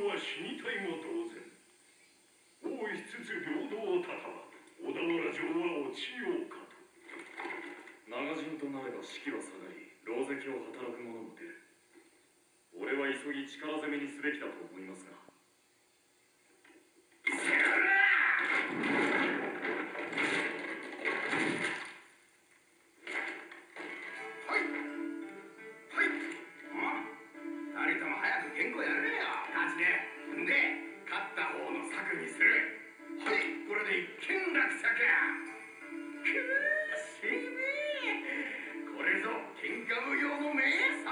は死にたいも同然。王しつつ平等をたたば小田原城は落ちようかと。長人となれば士気は下がり狼藉を働く者も出る。俺は急ぎ力攻めにすべきだと思いますが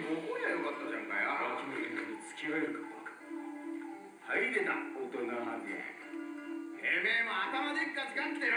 兄貴もこりゃよかったじゃんかよガキの喧嘩に。付き合えるかバカ入れた。大人はげてめえも頭でっかつかんきてろ